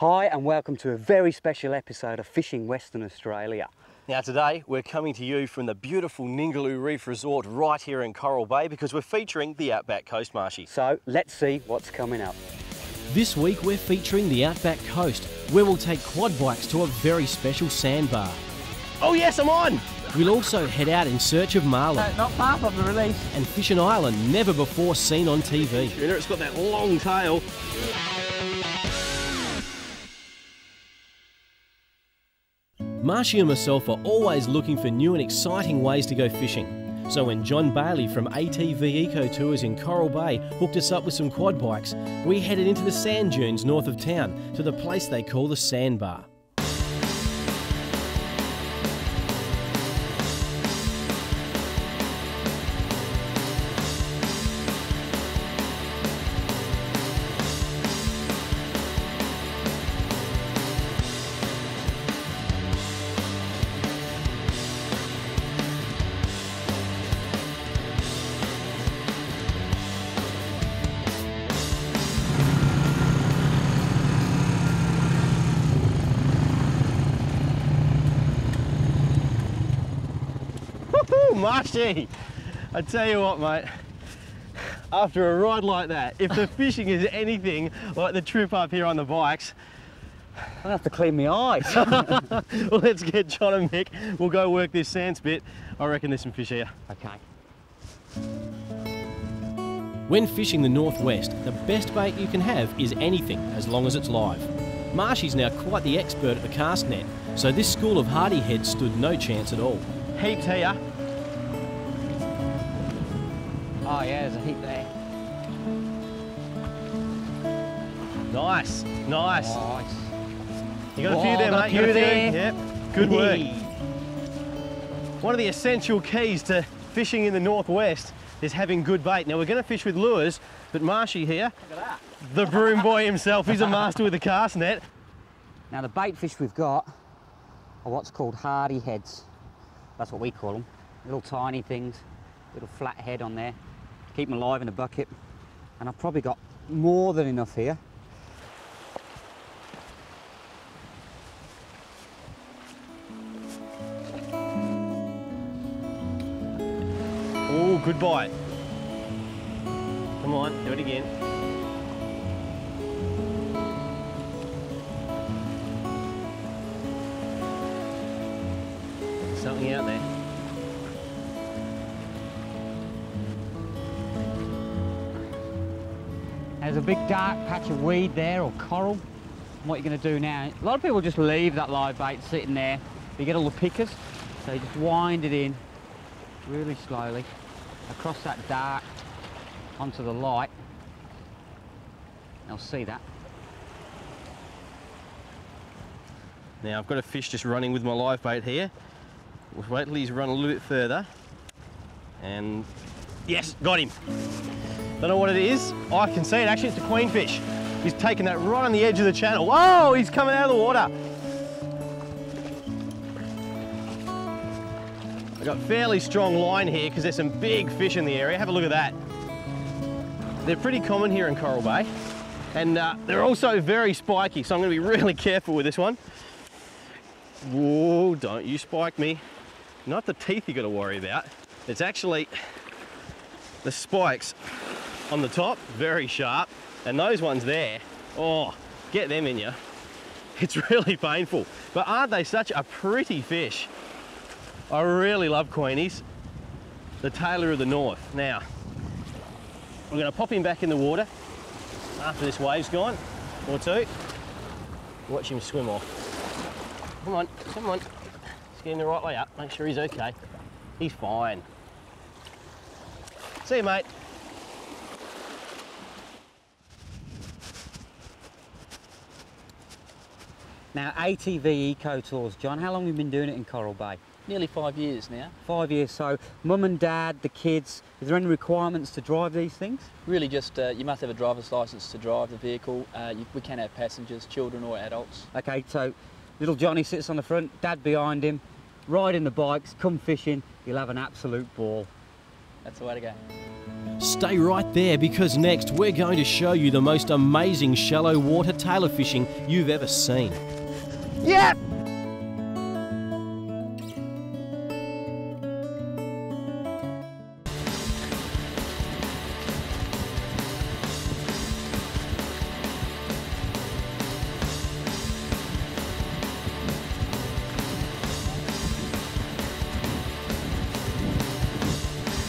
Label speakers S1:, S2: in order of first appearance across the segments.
S1: Hi and welcome to a very special episode of Fishing Western Australia.
S2: Now today we're coming to you from the beautiful Ningaloo Reef Resort right here in Coral Bay because we're featuring the Outback Coast Marshy.
S1: So let's see what's coming up.
S3: This week we're featuring the Outback Coast, where we'll take quad bikes to a very special sandbar.
S2: Oh yes, I'm on!
S3: We'll also head out in search of marlin uh,
S1: not far from the release.
S3: and fish an island never before seen on TV.
S2: It's got that long tail.
S3: Marshy and myself are always looking for new and exciting ways to go fishing. So when John Bailey from ATV Eco Tours in Coral Bay hooked us up with some quad bikes, we headed into the sand dunes north of town to the place they call the Sandbar.
S2: Marshy! I tell you what, mate. After a ride like that, if the fishing is anything like the trip up here on the bikes,
S1: I have to clean my eyes.
S2: well, let's get John and Mick. We'll go work this sand spit. I reckon there's some fish here.
S1: okay.
S3: When fishing the northwest, the best bait you can have is anything as long as it's live. Marshy's now quite the expert at the cast net, so this school of hardy heads stood no chance at all.
S2: Heaps here.
S1: Oh yeah, there's a heap there.
S2: Nice, nice.
S1: Nice.
S2: You got a
S1: Oh,
S2: few there, mate. You got
S1: few
S2: a few.
S1: there.
S2: Yep. Good work. One of the essential keys to fishing in the northwest is having good bait. Now we're going to fish with lures, but Marshy here, the Broome boy himself, he's a master with the cast net.
S1: Now the bait fish we've got are what's called hardy heads. That's what we call them. Little tiny things, little flat head on there. Keep them alive in a bucket. And I've probably got more than enough here.
S2: Oh, good bite. Come on, do it again.
S1: There's a big dark patch of weed there or coral. What you're going to do now, a lot of people just leave that live bait sitting there. You get all the pickers, so you just wind it in really slowly across that dark onto the light. They'll see that.
S2: Now I've got a fish just running with my live bait here. We'll wait till he's run a little bit further. And yes, got him. Don't know what it is. I can see it. Actually, it's a queenfish. He's taking that right on the edge of the channel. Whoa, he's coming out of the water. I've got fairly strong line here because there's some big fish in the area. Have a look at that. They're pretty common here in Coral Bay. And uh, they're also very spiky, so I'm going to be really careful with this one. Whoa, don't you spike me. Not the teeth you got to worry about. It's actually the spikes on the top, very sharp. And those ones there, oh, get them in you. It's really painful. But aren't they such a pretty fish? I really love Queenies. The tailor of the north. Now, we're going to pop him back in the water after this wave's gone, or two. Watch him swim off. Come on, come on. Let's get him the right way up, make sure he's okay. He's fine. See you, mate.
S1: Now ATV Eco Tours, John, how long have you been doing it in Coral Bay?
S4: Nearly five years now.
S1: Five years. So mum and dad, the kids, is there any requirements to drive these things?
S4: Really just, uh, you must have a driver's licence to drive the vehicle. Uh, you, we can have passengers, children or adults.
S1: Okay, so little Johnny sits on the front, dad behind him, riding the bikes, come fishing, you'll have an absolute ball.
S4: That's the way to go.
S3: Stay right there because next we're going to show you the most amazing shallow water tailor fishing you've ever seen.
S2: Yep.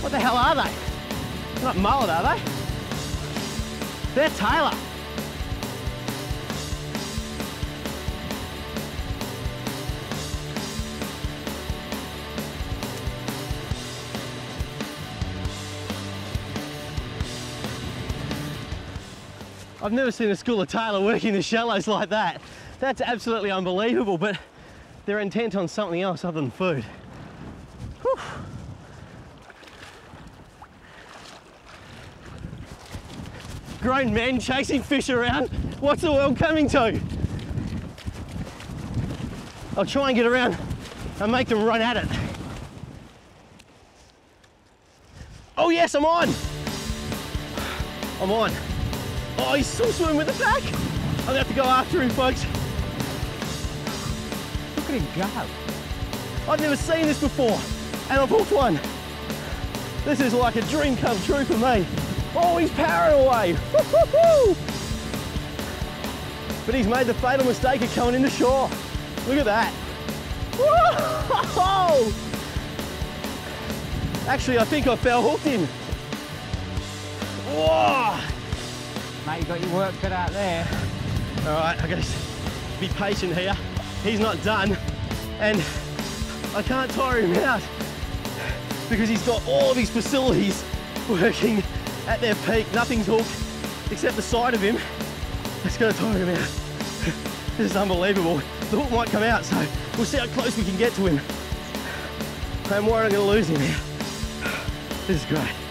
S2: What the hell are they? They're not mullet, are they? They're tailor. I've never seen a school of tailor working the shallows like that. That's absolutely unbelievable, but they're intent on something else other than food. Whew. Grown men chasing fish around. What's the world coming to? I'll try and get around and make them run at it. Oh yes, I'm on! I'm on. Oh, he's still swimming with the pack. I'm gonna have to go after him, folks.
S1: Look at him go.
S2: I've never seen this before, and I've hooked one. This is like a dream come true for me. Oh, he's powering away. But he's made the fatal mistake of coming into shore. Look at that. Whoa! Actually, I think I foul hooked him. Whoa!
S1: Mate, you got your work cut out there.
S2: All right, I gotta be patient here. He's not done, and I can't tire him out because he's got all of his facilities working at their peak. Nothing's hooked except the side of him. That's gonna tire him out. This is unbelievable. The hook might come out, so we'll see how close we can get to him. I'm worried I'm gonna lose him here. This is great.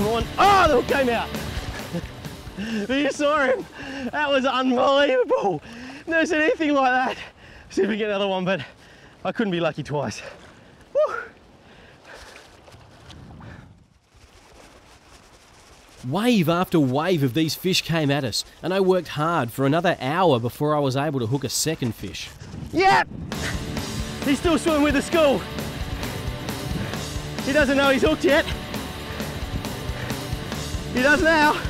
S2: Come on. Oh, the hook came out. you saw him. That was unbelievable. Never seen anything like that. See if we get another one, but I couldn't be lucky twice. Woo.
S3: Wave after wave of these fish came at us, and I worked hard for another hour before I was able to hook a second fish.
S2: Yep. He's still swimming with the school. He doesn't know he's hooked yet. He does now.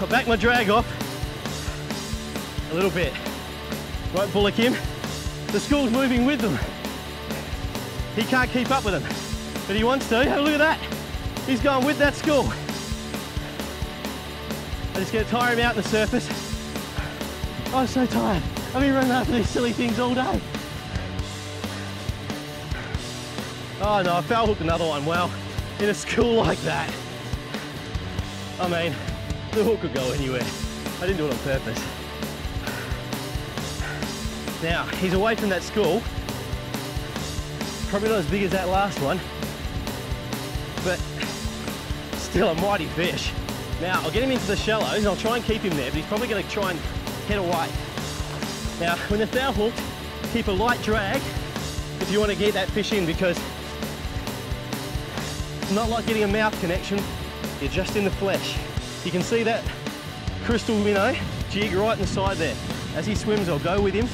S2: I'll back my drag off a little bit. Right, bullock him. The school's moving with them. He can't keep up with them, but he wants to. Have a look at that. He's going with that school. I'm just gonna tire him out on the surface. I'm so tired. I've been running after these silly things all day. Oh no, I foul hooked another one. Well, in a school like that. I mean, the hook could go anywhere. I didn't do it on purpose. Now, he's away from that school. Probably not as big as that last one, but still a mighty fish. Now, I'll get him into the shallows and I'll try and keep him there, but he's probably gonna try and head away. Now, when they're foul hooked, keep a light drag if you want to get that fish in because it's not like getting a mouth connection, you're just in the flesh. You can see that crystal minnow eh? jig right in the side there. As he swims, I'll go with him.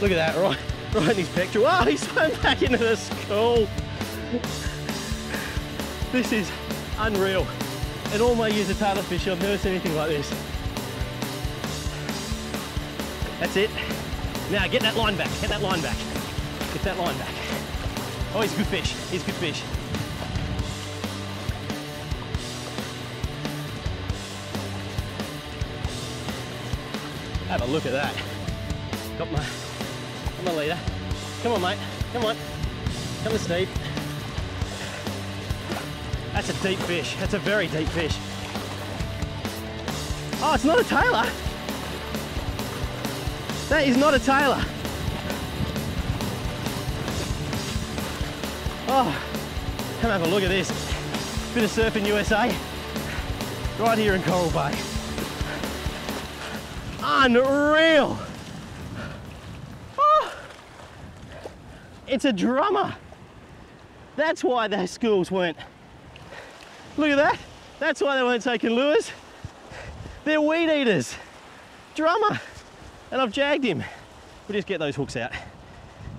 S2: Look at that, right, right in his pectoral. Oh, he swam back into the school. This is unreal. In all my years of tailor fishing, I've never seen anything like this. That's it. Now get that line back, get that line back. Get that line back. Oh, he's a good fish, he's a good fish. Have a look at that. Got my, got my leader. Come on, mate, come on. Come to Steve. That's a deep fish. That's a very deep fish. Oh, it's not a tailor. That is not a tailor. Oh, come have a look at this. Bit of surfing USA. Right here in Coral Bay. Unreal. Oh, it's a drummer. That's why those schools weren't Look at that. That's why they weren't taking lures. They're weed eaters. Drummer. And I've jagged him. We'll just get those hooks out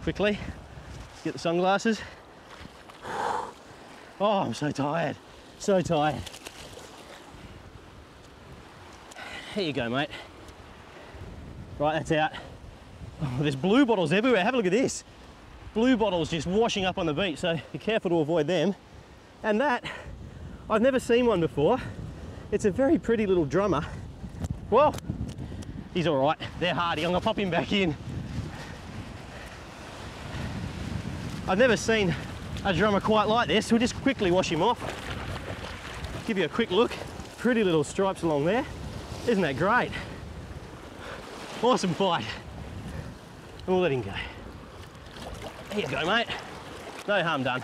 S2: quickly. Get the sunglasses. Oh, I'm so tired. So tired. Here you go, mate. Right, that's out. Oh, there's blue bottles everywhere. Have a look at this. Blue bottles just washing up on the beach, so be careful to avoid them. And that, I've never seen one before. It's a very pretty little drummer. Well, he's all right. They're hardy. I'm gonna pop him back in. I've never seen a drummer quite like this. We'll just quickly wash him off. Give you a quick look. Pretty little stripes along there. Isn't that great? Awesome fight. And we'll let him go. Here you go, mate. No harm done.